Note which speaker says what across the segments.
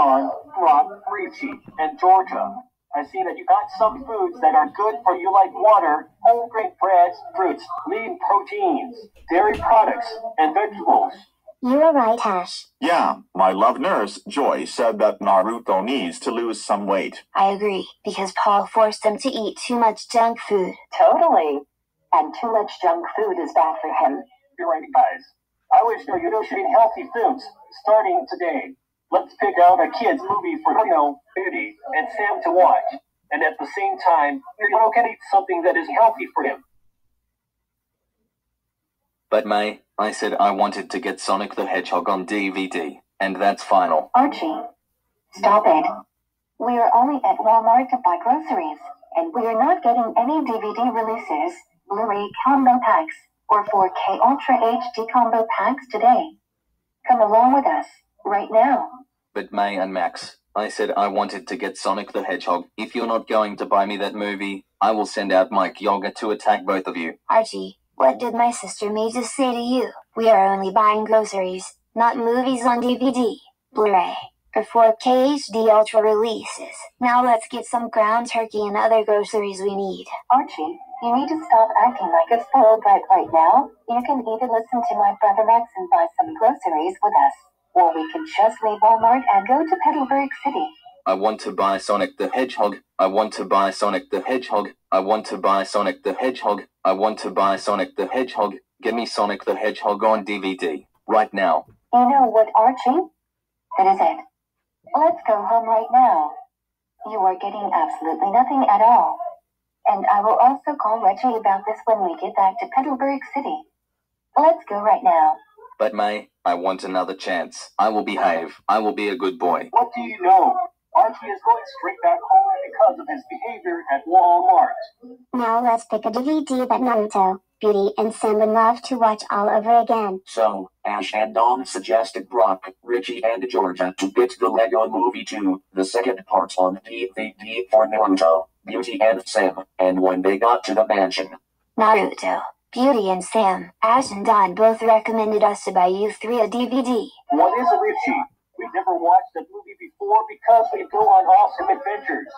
Speaker 1: Dawn, Rob, Ritchie, and Georgia. I see that you got some foods that are good for you like water, whole grain breads, fruits, lean proteins, dairy products, and vegetables.
Speaker 2: You are right, Ash.
Speaker 3: Yeah, my love nurse, Joy, said that Naruto needs to lose some weight.
Speaker 2: I agree, because Paul forced him to eat too much junk food.
Speaker 4: Totally. And too much junk food is bad for him.
Speaker 1: You're right, guys. I wish Naruto should eat healthy foods starting today. Let's pick out a kid's movie for you know, Beauty and Sam to watch. And at the same time, Naruto can eat something that is healthy for him.
Speaker 5: But May, I said I wanted to get Sonic the Hedgehog on DVD, and that's final.
Speaker 4: Archie, stop it. We are only at Walmart to buy groceries, and we are not getting any DVD releases, Blu-ray combo packs, or 4K Ultra HD combo packs today. Come along with us, right now.
Speaker 5: But May and Max, I said I wanted to get Sonic the Hedgehog. If you're not going to buy me that movie, I will send out my Kyogre to attack both of you.
Speaker 2: Archie, what did my sister May just say to you? We are only buying groceries, not movies on DVD, Blu-ray, or 4K HD Ultra releases. Now let's get some ground turkey and other groceries we need.
Speaker 4: Archie, you need to stop acting like a spoiled brat right now. You can either listen to my brother Max and buy some groceries with us, or we can just leave Walmart and go to Petalburg City.
Speaker 5: I want to buy Sonic the Hedgehog. I want to buy Sonic the Hedgehog. I want to buy Sonic the Hedgehog. I want to buy Sonic the Hedgehog. Give me Sonic the Hedgehog on DVD. Right now.
Speaker 4: You know what, Archie? That is it. Let's go home right now. You are getting absolutely nothing at all. And I will also call Reggie about this when we get back to Petalburg City. Let's go right now.
Speaker 5: But May, I want another chance. I will behave. I will be a good boy.
Speaker 1: What do you know? Archie is going straight back home because of his behavior at Walmart.
Speaker 2: Now let's pick a DVD that Naruto, Beauty, and Sam would love to watch all over again.
Speaker 6: So, Ash and Dawn suggested Brock, Ritchie, and Georgia to get the Lego Movie 2, the second part on DVD for Naruto, Beauty, and Sam, and when they got to the mansion,
Speaker 2: Naruto, Beauty, and Sam, Ash and Dawn both recommended us to buy you three a DVD.
Speaker 1: What is a Ritchie? We've never watched a movie before because we go on awesome adventures.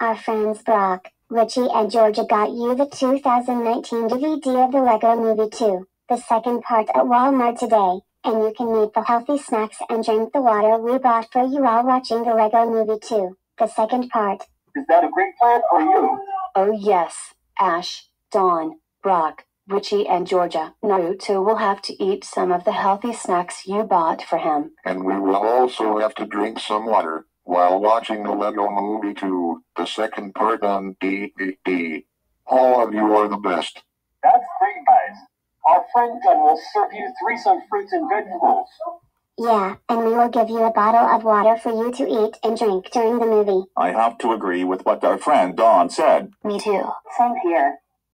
Speaker 2: Our friends Brock, Ritchie, and Georgia got you the 2019 DVD of the Lego Movie 2, the second part at Walmart today, and you can eat the healthy snacks and drink the water we bought for you while watching the Lego Movie 2, the second part.
Speaker 1: Is that a great plan for you?
Speaker 7: Oh yes, Ash, Dawn, Brock, Ritchie, and Georgia. Naruto will have to eat some of the healthy snacks you bought for him.
Speaker 8: And we will also have to drink some water while watching the Lego Movie 2, the second part on DVD. All of you are the best.
Speaker 1: That's great, guys. Our friend Gun will serve you threesome fruits and vegetables.
Speaker 2: Yeah, and we will give you a bottle of water for you to eat and drink during the movie.
Speaker 3: I have to agree with what our friend Dawn said.
Speaker 2: Me too.
Speaker 4: Same here.